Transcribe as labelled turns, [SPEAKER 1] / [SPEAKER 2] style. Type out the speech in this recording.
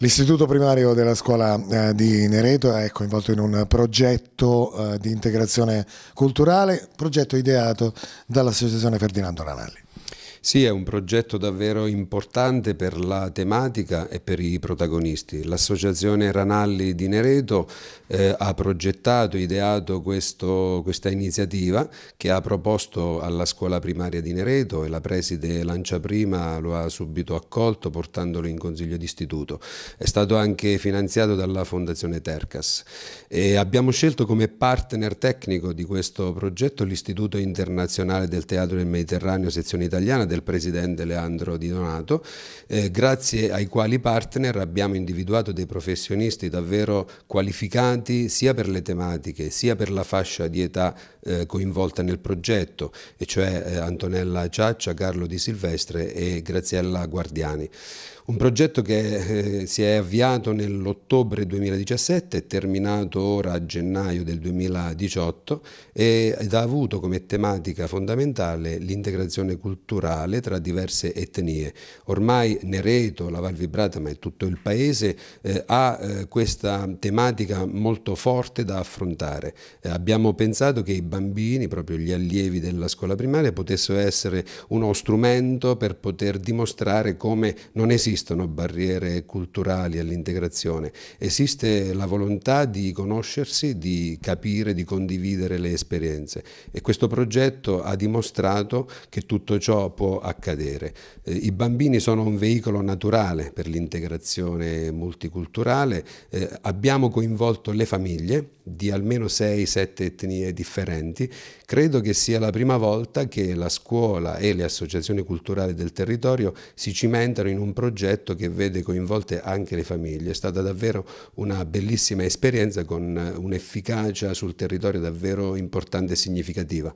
[SPEAKER 1] L'istituto primario della scuola eh, di Nereto è coinvolto in un progetto eh, di integrazione culturale, progetto ideato dall'associazione Ferdinando Ranalli.
[SPEAKER 2] Sì, è un progetto davvero importante per la tematica e per i protagonisti. L'associazione Ranalli di Nereto eh, ha progettato, ideato questo, questa iniziativa che ha proposto alla scuola primaria di Nereto e la preside Lancia Prima lo ha subito accolto portandolo in consiglio d'istituto. È stato anche finanziato dalla Fondazione Tercas e abbiamo scelto come partner tecnico di questo progetto l'Istituto Internazionale del Teatro del Mediterraneo, sezione italiana del presidente Leandro Di Donato, eh, grazie ai quali partner abbiamo individuato dei professionisti davvero qualificati sia per le tematiche sia per la fascia di età eh, coinvolta nel progetto, e cioè eh, Antonella Ciaccia, Carlo Di Silvestre e Graziella Guardiani. Un progetto che eh, si è avviato nell'ottobre 2017 e terminato ora a gennaio del 2018 ed ha avuto come tematica fondamentale l'integrazione culturale tra diverse etnie. Ormai Nereto, la Val Vibrata, ma è tutto il paese, eh, ha eh, questa tematica molto forte da affrontare. Eh, abbiamo pensato che i bambini, proprio gli allievi della scuola primaria, potessero essere uno strumento per poter dimostrare come non esistono barriere culturali all'integrazione, esiste la volontà di conoscersi, di capire, di condividere le esperienze e questo progetto ha dimostrato che tutto ciò può accadere. Eh, I bambini sono un veicolo naturale per l'integrazione multiculturale, eh, abbiamo coinvolto le famiglie di almeno 6-7 etnie differenti, credo che sia la prima volta che la scuola e le associazioni culturali del territorio si cimentano in un progetto che vede coinvolte anche le famiglie. È stata davvero una bellissima esperienza con un'efficacia sul territorio davvero importante e significativa.